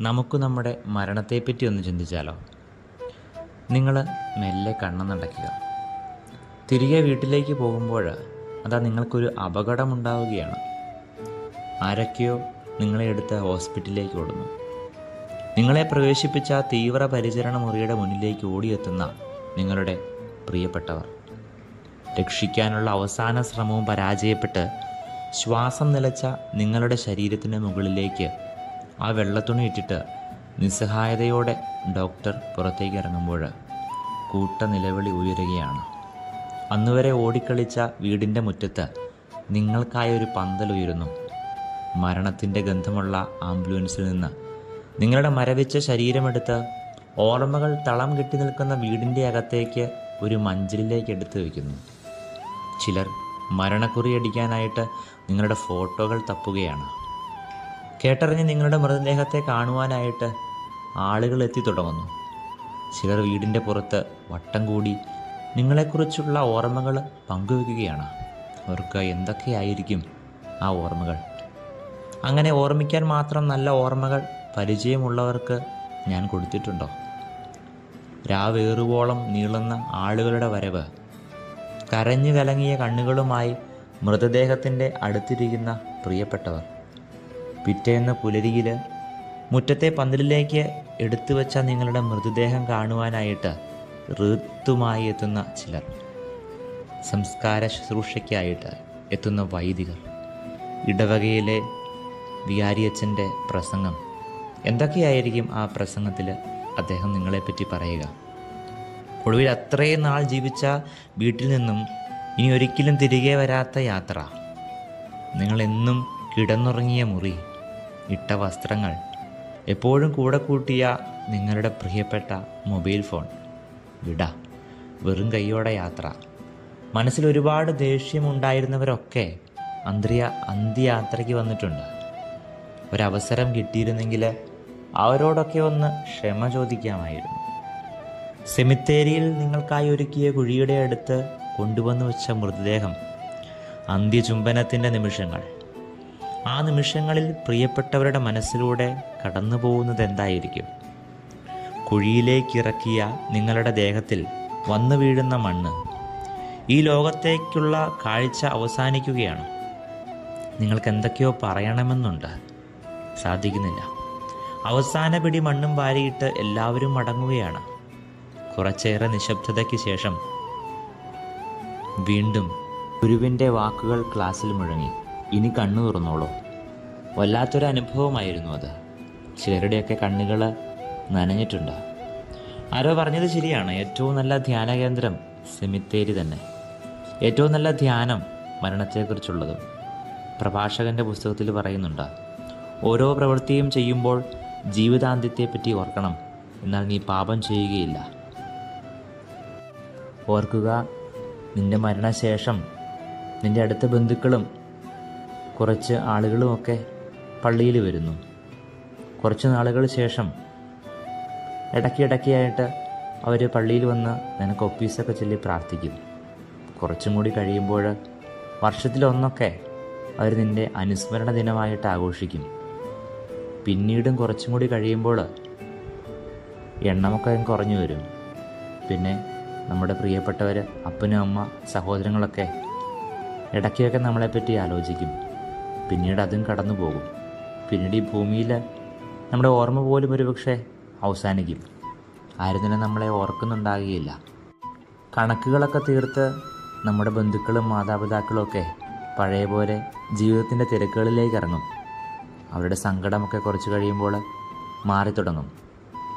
നമുക്ക് നമ്മുടെ മരണത്തെപ്പറ്റി ഒന്ന് ചിന്തിച്ചാലോ? നിങ്ങൾ മെല്ലെ കണ്ണെന്നടയ്ക്കുക തിരികെ വീട്ടിലേക്ക് പോകുമ്പോൾ അതാ നിങ്ങൾക്കൊരു അപകടമുണ്ടാവുകയാണ്. ആരൊക്കെയോ നിങ്ങളെ എടുത്ത് ഹോസ്പിറ്റലിലേക്ക് ഓടുന്നു. നിങ്ങളെ പ്രവേശിപ്പിച്ച തീവ്ര പരിചരണ മുറിയുടെ മുന്നിലേക്ക് ഓടിയെത്തുന്ന നിങ്ങളുടെ പ്രിയപ്പെട്ടവർ. രക്ഷിക്കാനുള്ള അവസാന ശ്രമവും പരാജയപ്പെട്ട് ശ്വാസം നിലച്ച നിങ്ങളുടെ ശരീരത്തിന് മുകളിലേക്ക് ആ വെള്ളത്തുണി ഇട്ടിട്ട് നിസ്സഹായതയോടെ ഡോക്ടർ പുറത്തേക്ക് ഇറങ്ങുമ്പോൾ കൂട്ട നിലവിളി ഉയരുകയാണ്. അന്നുവരെ ഓടിക്കളിച്ച വീടിന്റെ മുറ്റത്ത് നിങ്ങൾക്കായ ഒരു പന്തൽ ഉയരുന്നു. മരണത്തിന്റെ ഗന്ധമുള്ള ആംബുലൻസിൽ നിന്ന് നിങ്ങളുടെ മരവിച്ച ശരീരമെടുത്ത് ഓർമ്മകൾ തളം കെട്ടി നിൽക്കുന്ന വീടിന്റെ അകത്തേക്ക് ഒരു മഞ്ചലിലേക്ക് എടുത്തു വയ്ക്കുന്നു ചിലർ മരണക്കുറി അടിക്കാനായിട്ട് നിങ്ങളുടെ ഫോട്ടോകൾ തപ്പുകയാണ്. കേട്ടറിഞ്ഞ് നിങ്ങളുടെ മൃതദേഹത്തെ കാണുവാനായിട്ട് ആളുകൾ എത്തി തുടങ്ങുന്നു. ചിലർ വീടിന്റെ പുറത്ത് വട്ടം കൂടി നിങ്ങളെക്കുറിച്ചുള്ള ഓർമ്മകൾ പങ്കുവെക്കുകയാണ്. അവർക്ക് എന്തൊക്കെയായിരിക്കും ആ ഓർമ്മകൾ? അങ്ങനെ ഓർമ്മിക്കാൻ മാത്രം നല്ല ഓർമ്മകൾ പരിചയമുള്ളവർക്ക് ഞാൻ കൊടുത്തിട്ടുണ്ടോ? രാവേറുവോളം നീളുന്ന ആളുകളുടെ വരവ് കരഞ്ഞു കലങ്ങിയ കണ്ണുകളുമായി മൃതദേഹത്തിന്റെ അടുത്തിരിക്കുന്ന പ്രിയപ്പെട്ടവർ. പിറ്റേന്ന് പുലരിയിൽ മുറ്റത്തെ പന്തലിലേക്ക് എടുത്തു വെച്ച നിങ്ങളുടെ മൃതദേഹം കാണുവാനായിട്ട് ഋത്തുമായി എത്തുന്ന ചിലർ സംസ്കാര ശുശ്രൂഷയ്ക്കായിട്ട് എത്തുന്ന വൈദികർ ഇടവകയിലെ വികാരിയച്ഛന്റെ പ്രസംഗം. എന്തൊക്കെയായിരിക്കും ആ പ്രസംഗത്തിൽ അദ്ദേഹം നിങ്ങളെപ്പറ്റി പറയുക? ഒടുവിൽ അത്രയും നാൾ ജീവിച്ച വീട്ടിൽ നിന്നും ഇനി ഒരിക്കലും തിരികെ വരാത്ത യാത്ര. നിങ്ങളെന്നും കിടന്നുറങ്ങിയ മുറി. ഇട്ട വസ്ത്രങ്ങൾ. എപ്പോഴും കൂടെ കൂട്ടിയ നിങ്ങളുടെ പ്രിയപ്പെട്ട മൊബൈൽ ഫോൺ. വിട. വെറും കൈയോടെ യാത്ര. മനസ്സിൽ ഒരുപാട് ദേഷ്യമുണ്ടായിരുന്നവരൊക്കെ അന്ത്യ അന്ത്യയാത്രയ്ക്ക് വന്നിട്ടുണ്ട്. ഒരവസരം കിട്ടിയിരുന്നെങ്കിൽ അവരോടൊക്കെ ഒന്ന് ക്ഷമ ചോദിക്കാമായിരുന്നു. സെമിത്തേരിയിൽ നിങ്ങൾക്കായി ഒരുക്കിയ കുഴിയുടെ അടുത്ത് കൊണ്ടുവന്നു വെച്ച മൃതദേഹം അന്ത്യചുംബനത്തിന്റെ നിമിഷങ്ങൾ. ആ നിമിഷങ്ങളിൽ പ്രിയപ്പെട്ടവരുടെ മനസ്സിലൂടെ കടന്നു പോകുന്നത് എന്തായിരിക്കും കുഴിയിലേക്കിറക്കിയ നിങ്ങളുടെ ദേഹത്തിൽ വന്നു വീഴുന്ന മണ്ണ് ഈ ലോകത്തേക്കുള്ള കാഴ്ച അവസാനിക്കുകയാണ്. നിങ്ങൾക്ക് എന്തൊക്കെയോ പറയണമെന്നുണ്ട്. സാധിക്കുന്നില്ല. അവസാന പിടി മണ്ണും വാരിയിട്ട് എല്ലാവരും മടങ്ങുകയാണ്. കുറച്ചേറെ നിശബ്ദതയ്ക്ക് ശേഷം വീണ്ടും ഗുരുവിന്റെ വാക്കുകൾ ക്ലാസ്സിൽ മുഴങ്ങി. ഇനി കണ്ണു തുറന്നോളൂ. വല്ലാത്തൊരു അനുഭവമായിരുന്നു അത്. ചിലരുടെയൊക്കെ കണ്ണുകൾ നനഞ്ഞിട്ടുണ്ട്. ആരോ പറഞ്ഞത് ശരിയാണ്. ഏറ്റവും നല്ല ധ്യാന കേന്ദ്രം സെമിത്തേരി തന്നെ. ഏറ്റവും നല്ല ധ്യാനം മരണത്തെക്കുറിച്ചുള്ളത്. പ്രഭാഷകന്റെ പുസ്തകത്തിൽ പറയുന്നുണ്ട് ഓരോ പ്രവൃത്തിയും ചെയ്യുമ്പോൾ ജീവിതാന്ത്യത്തെപ്പറ്റി ഓർക്കണം. എന്നാൽ നീ പാപം ചെയ്യുകയില്ല. ഓർക്കുക നിന്റെ മരണശേഷം നിന്റെ അടുത്ത ബന്ധുക്കളും കുറച്ച് ആളുകളുമൊക്കെ പള്ളിയിൽ വരുന്നു. കുറച്ച് നാളുകൾ ശേഷം ഇടയ്ക്കിടയ്ക്കായിട്ട് അവർ പള്ളിയിൽ വന്ന് നിനക്ക് ഒപ്പീസൊക്കെ ചൊല്ലി പ്രാർത്ഥിക്കും. കുറച്ചും കൂടി കഴിയുമ്പോൾ വർഷത്തിലൊന്നൊക്കെ അവർ നിന്റെ അനുസ്മരണ ദിനമായിട്ട് ആഘോഷിക്കും. പിന്നീടും കുറച്ചും കൂടി കഴിയുമ്പോൾ എണ്ണമൊക്കെ കുറഞ്ഞു വരും. പിന്നെ നമ്മുടെ പ്രിയപ്പെട്ടവർ അപ്പനും അമ്മ സഹോദരങ്ങളൊക്കെ ഇടയ്ക്കൊക്കെ നമ്മളെപ്പറ്റി ആലോചിക്കും. പിന്നീട് അതും കടന്നു പോകും. പിന്നീട് ഈ ഭൂമിയിൽ നമ്മുടെ ഓർമ്മ പോലും ഒരു പക്ഷേ അവസാനിക്കും. ആരും തന്നെ നമ്മളെ ഓർക്കുന്നുണ്ടാകുകയില്ല. കണക്കുകളൊക്കെ തീർത്ത് നമ്മുടെ ബന്ധുക്കളും മാതാപിതാക്കളും ഒക്കെ പഴയ പോലെ ജീവിതത്തിന്റെ തിരക്കുകളിലേക്ക് ഇറങ്ങും. അവരുടെ സങ്കടമൊക്കെ കുറച്ച് കഴിയുമ്പോൾ മാറി തുടങ്ങും.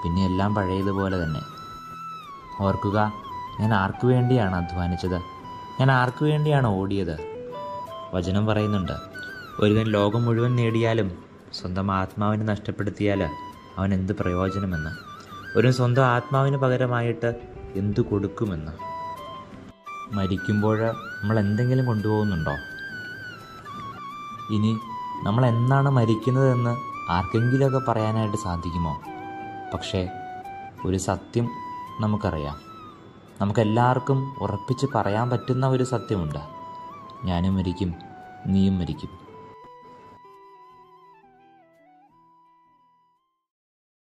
പിന്നെ എല്ലാം പഴയതുപോലെ തന്നെ. ഓർക്കുക ഞാൻ ആർക്കു വേണ്ടിയാണ് അധ്വാനിച്ചത്? ഞാൻ ആർക്കു വേണ്ടിയാണ് ഓടിയത്? വചനം പറയുന്നുണ്ട് ഒരുവൻ ലോകം മുഴുവൻ നേടിയാലും സ്വന്തം ആത്മാവിനെ നഷ്ടപ്പെടുത്തിയാൽ അവൻ എന്ത് പ്രയോജനമെന്ന്? ഒരു സ്വന്തം ആത്മാവിന് പകരമായിട്ട് എന്തു കൊടുക്കുമെന്ന്? മരിക്കുമ്പോൾ നമ്മൾ എന്തെങ്കിലും കൊണ്ടുപോകുന്നുണ്ടോ? ഇനി നമ്മൾ എന്നാണ് മരിക്കുന്നതെന്ന് ആർക്കെങ്കിലുമൊക്കെ പറയാനായിട്ട് സാധിക്കുമോ? പക്ഷേ ഒരു സത്യം നമുക്കറിയാം. നമുക്കെല്ലാവർക്കും ഉറപ്പിച്ച് പറയാൻ പറ്റുന്ന ഒരു സത്യമുണ്ട്. ഞാനും മരിക്കും നീയും മരിക്കും.